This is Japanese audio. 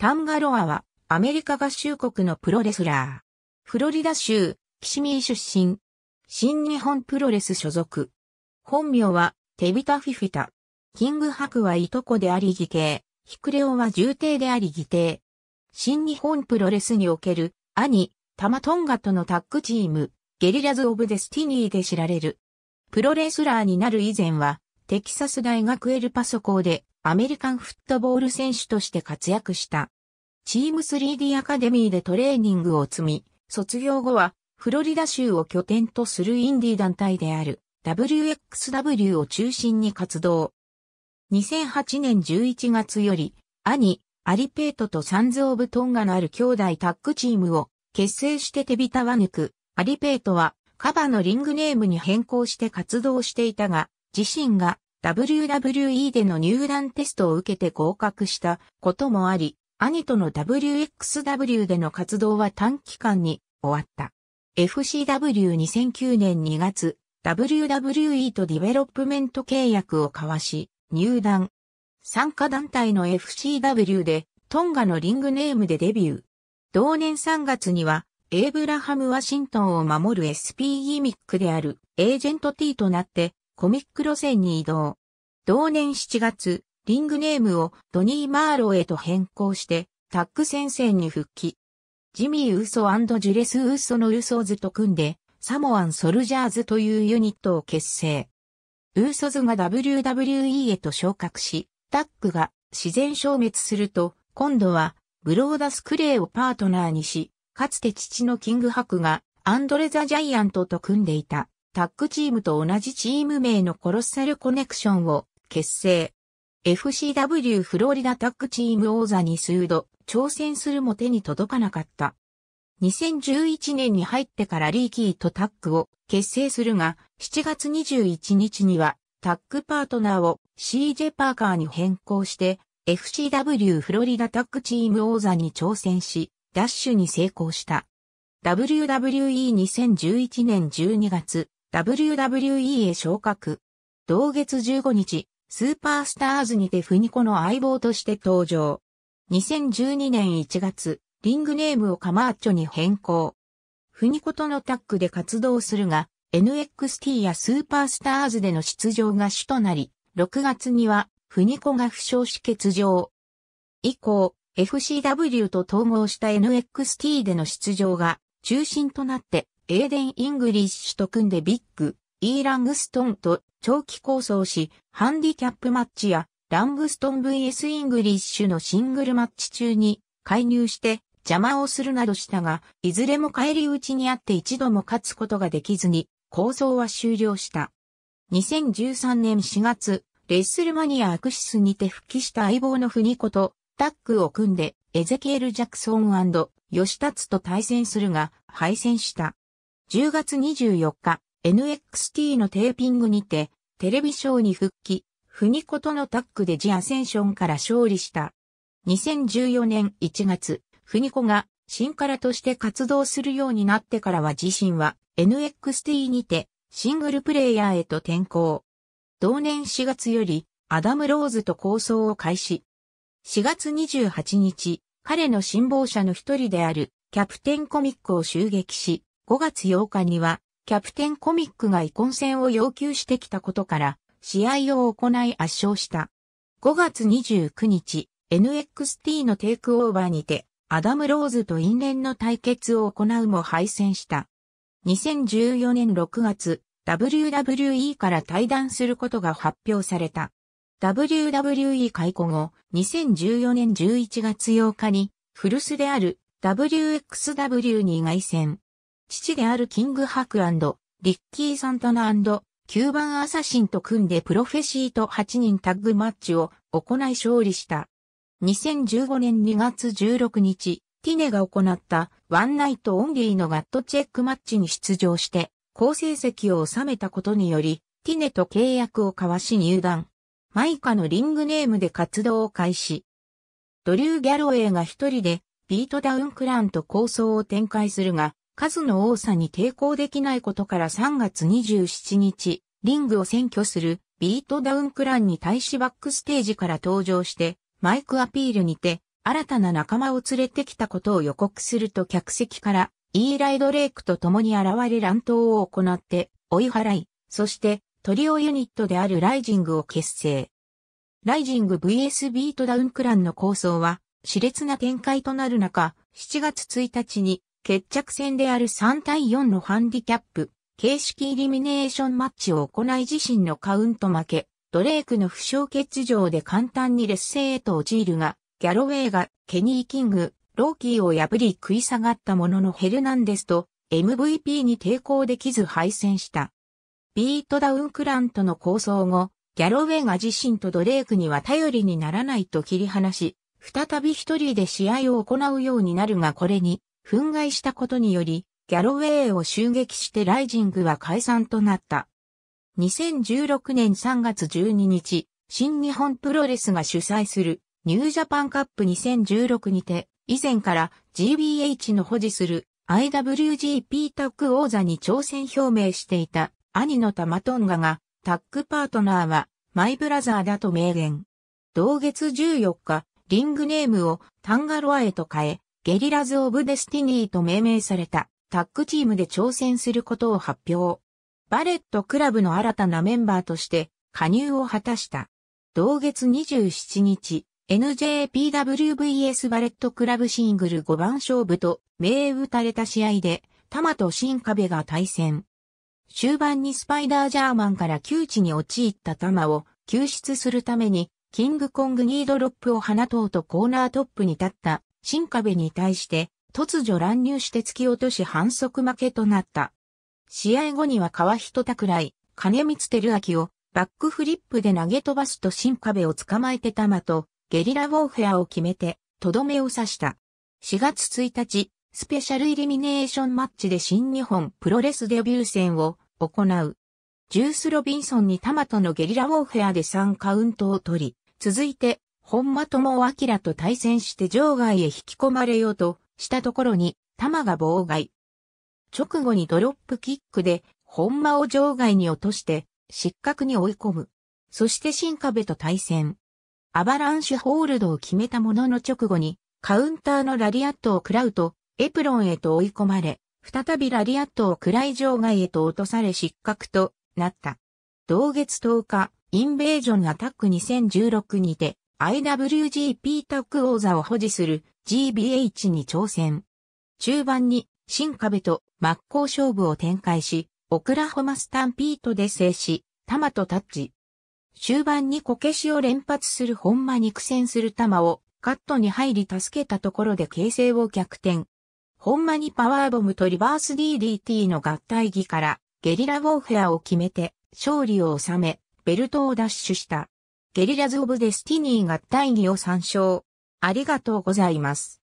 タンガロアはアメリカ合衆国のプロレスラー。フロリダ州、キシミー出身。新日本プロレス所属。本名はテビタ・フィフィタ。キングハクはいとこであり義兄。ヒクレオは従弟であり義弟。新日本プロレスにおける兄、タマトンガとのタッグチーム、ゲリラズ・オブ・デスティニーで知られる。プロレスラーになる以前は、テキサス大学エルパソ校でアメリカンフットボール選手として活躍した。チーム 3D アカデミーでトレーニングを積み、卒業後はフロリダ州を拠点とするインディー団体である WXW を中心に活動。2008年11月より兄、アリペートとサンズ・オブ・トンガのある兄弟タッグチームを結成して手ビタは抜く。アリペートはカバのリングネームに変更して活動していたが、自身が WWE での入団テストを受けて合格したこともあり、兄との WXW での活動は短期間に終わった。FCW2009 年2月、WWE とディベロップメント契約を交わし、入団。傘下団体の FCW でトンガのリングネームでデビュー。同年3月にはエイブラハム・ワシントンを守る SP ギミックであるエージェント T となってコミック路線に移動。同年7月、リングネームをドニー・マーローへと変更して、タッグ戦線に復帰。ジミー・ウソジュレス・ウソのウソーズと組んで、サモアン・ソルジャーズというユニットを結成。ウーソズが WWE へと昇格し、タッグが自然消滅すると、今度はブローダス・クレイをパートナーにし、かつて父のキングハクがアンドレ・ザ・ジャイアントと組んでいたタッグチームと同じチーム名のコロッサル・コネクションを結成。FCW フロリダタッグチーム王座に数度挑戦するも手に届かなかった。2011年に入ってからリーキーとタッグを結成するが、7月21日にはタッグパートナーを CJ パーカーに変更して FCW フロリダタッグチーム王座に挑戦し、ダッシュに成功した。WWE2011 年12月、WWE へ昇格。同月15日、スーパースターズにてフニコの相棒として登場。2012年1月、リングネームをカマーチョに変更。フニコとのタッグで活動するが、NXT やスーパースターズでの出場が主となり、6月にはフニコが負傷し欠場。以降、FCW と統合した NXT での出場が中心となって、エイデン・イングリッシュと組んでビッグ・E・ラングストンと長期抗争し、ハンディキャップマッチやラングストン VS イングリッシュのシングルマッチ中に介入して邪魔をするなどしたが、いずれも返り討ちにあって一度も勝つことができずに、抗争は終了した。2013年4月、レッスルマニアアクシスにて復帰した相棒のフニコとタッグを組んでエゼキエル・ジャクソン吉達と対戦するが敗戦した。10月24日、NXT のテーピングにて、テレビショーに復帰、フニコとのタッグでジアセンションから勝利した。2014年1月、フニコが新カラとして活動するようになってからは自身は NXT にてシングルプレイヤーへと転向。同年4月よりアダム・ローズと抗争を開始。4月28日、彼の信奉者の一人であるキャプテンコミックを襲撃し、5月8日にはキャプテンコミックが遺恨戦を要求してきたことから、試合を行い圧勝した。5月29日、NXT のテイクオーバーにて、アダム・ローズと因縁の対決を行うも敗戦した。2014年6月、WWE から退団することが発表された。WWE 解雇後、2014年11月8日に、古巣である WXW に凱旋。父であるキングハクリッキー・サンタナキューバン・アサシンと組んでプロフェシート8人タッグマッチを行い勝利した。2015年2月16日、 TNA が行ったワンナイトオンリーのガットチェックマッチに出場して好成績を収めたことにより、 TNA と契約を交わし入団。マイカのリングネームで活動を開始。ドリュー・ギャロウェイが一人でビートダウンクランと構想を展開するが、数の多さに抵抗できないことから3月27日、リングを占拠するビートダウンクランに対しバックステージから登場して、マイクアピールにて、新たな仲間を連れてきたことを予告すると客席からイーライドレイクと共に現れ乱闘を行って追い払い、そしてトリオユニットであるライジングを結成。ライジング VS ビートダウンクランの構想は熾烈な展開となる中、7月1日に決着戦である3対4のハンディキャップ、形式イリミネーションマッチを行い自身のカウント負け、ドレイクの負傷欠場で簡単に劣勢へと陥るが、ギャロウェイがケニー・キング、ローキーを破り食い下がったもののヘルナンデスと MVP に抵抗できず敗戦した。ビートダウンクランとの抗争後、ギャロウェイが自身とドレイクには頼りにならないと切り離し、再び一人で試合を行うようになるがこれに憤慨したことにより、ギャロウェイを襲撃してライジングは解散となった。2016年3月12日、新日本プロレスが主催するニュージャパンカップ2016にて、以前から GBH の保持する IWGP タッグ王座に挑戦表明していた兄のタマトンガがタッグパートナーはMy brother だと明言。同月14日、リングネームをタンガロアへと変え、ゲリラズ・オブ・デスティニーと命名されたタッグチームで挑戦することを発表。バレットクラブの新たなメンバーとして加入を果たした。同月27日、 NJPW VS バレットクラブシングル5番勝負と銘打たれた試合で、タマと真壁が対戦。終盤にスパイダージャーマンから窮地に陥ったタマを救出するために、キングコングニードロップを放とうとコーナートップに立った新壁に対して突如乱入して突き落とし反則負けとなった。試合後には川人桜井、金光照明をバックフリップで投げ飛ばすと新壁を捕まえて玉とゲリラウォーフェアを決めて、とどめを刺した。4月1日、スペシャルイリミネーションマッチで新日本プロレスデビュー戦を行う。ジュース・ロビンソンに玉とのゲリラウォーフェアで3カウントを取り、続いて、本間智明と対戦して場外へ引き込まれようとしたところに、玉が妨害。直後にドロップキックで、本間を場外に落として、失格に追い込む。そして新壁と対戦。アバランシュホールドを決めたものの直後に、カウンターのラリアットを食らうと、エプロンへと追い込まれ、再びラリアットを食らい場外へと落とされ失格となった。同月10日、インベージョンアタック2016にて、IWGP タッグ王座を保持する GBH に挑戦。中盤に新壁と真っ向勝負を展開し、オクラホマスタンピートで制し、玉とタッチ。終盤にこけしを連発する本間に苦戦する玉をカットに入り助けたところで形勢を逆転。本間にパワーボムとリバース DDT の合体技からゲリラウォーフェアを決めて勝利を収め、ベルトを奪取した。ゲリラズ・オブ・デスティニー合体儀を参照。ありがとうございます。